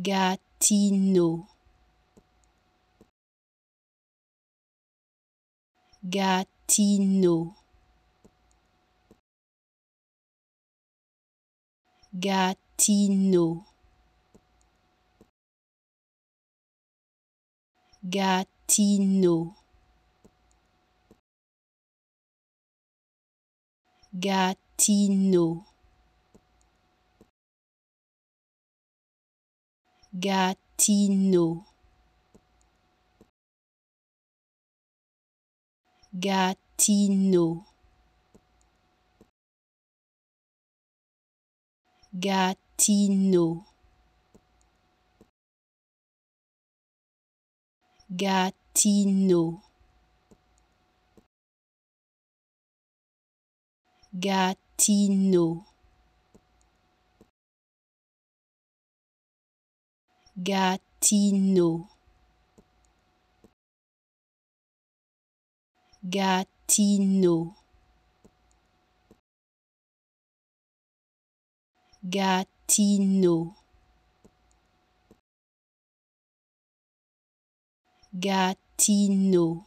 Gatino, Gatino, Gatino, Gatino, Gatino. Gatino. Gatino. Gatino. Gatino. Gatino. Gatineau Gatineau Gatineau Gatineau